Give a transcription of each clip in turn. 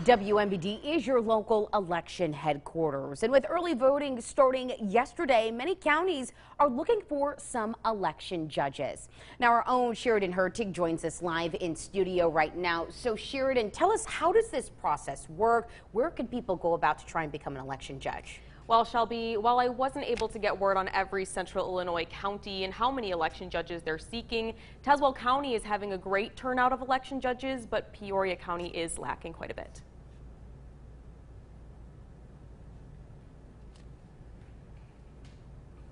WMBD is your local election headquarters. And with early voting starting yesterday, many counties are looking for some election judges. Now, our own Sheridan Hertig joins us live in studio right now. So, Sheridan, tell us how does this process work? Where can people go about to try and become an election judge? Well, Shelby, while I wasn't able to get word on every central Illinois county and how many election judges they're seeking, Tazewell County is having a great turnout of election judges, but Peoria County is lacking quite a bit.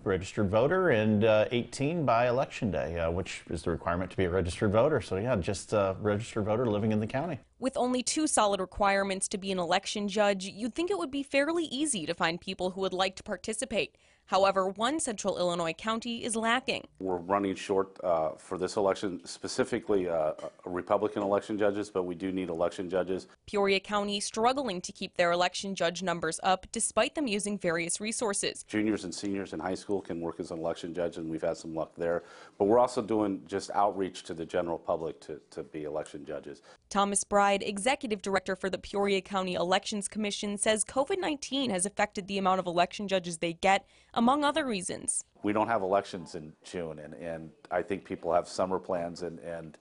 registered voter and uh, 18 by election day, uh, which is the requirement to be a registered voter. So, yeah, just a registered voter living in the county. With only two solid requirements to be an election judge, you'd think it would be fairly easy to find people who would like to participate. However, one central Illinois county is lacking. We're running short uh, for this election, specifically uh, Republican election judges, but we do need election judges. Peoria County struggling to keep their election judge numbers up despite them using various resources. Juniors and seniors in high school can work as an election judge, and we've had some luck there. But we're also doing just outreach to the general public to, to be election judges. Thomas Bride, executive director for the Peoria County Elections Commission, says COVID 19 has affected the amount of election judges they get among other reasons. We don't have elections in June, and, and I think people have summer plans, and, and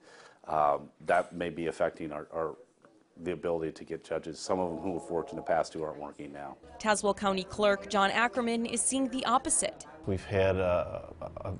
um, that may be affecting our, our the ability to get judges, some of them who have worked in the past who aren't working now. Tazewell County Clerk John Ackerman is seeing the opposite. We've had a, a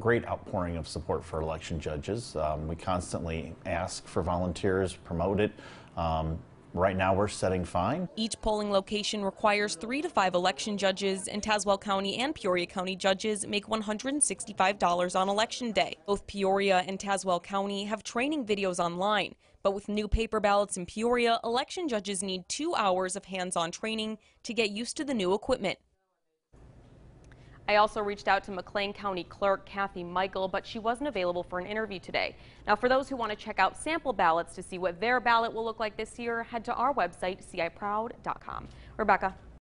great outpouring of support for election judges. Um, we constantly ask for volunteers, promote it. Um, Right now, we're setting fine. Each polling location requires three to five election judges, and Tazewell County and Peoria County judges make $165 on election day. Both Peoria and Tazewell County have training videos online, but with new paper ballots in Peoria, election judges need two hours of hands on training to get used to the new equipment. I also reached out to McLean County Clerk Kathy Michael, but she wasn't available for an interview today. Now, for those who want to check out sample ballots to see what their ballot will look like this year, head to our website, ciproud.com. Rebecca.